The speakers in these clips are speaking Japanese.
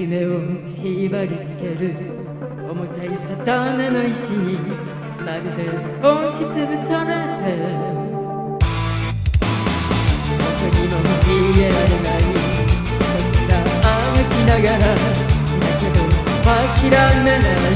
夢を縛りつける。重たいサタナの石にまるで押しつぶされて。僕にも逃えられない。ひたすら歩きながら。だけど諦めない。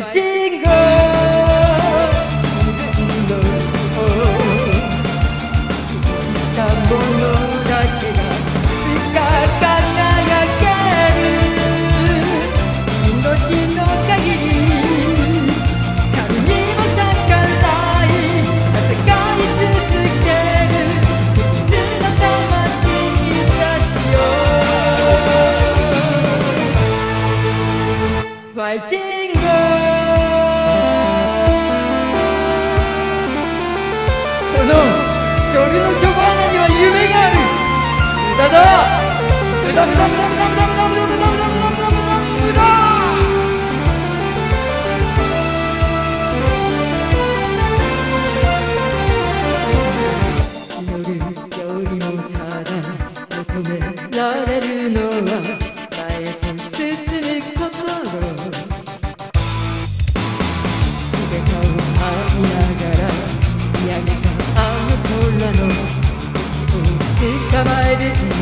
fighting girl. I didn't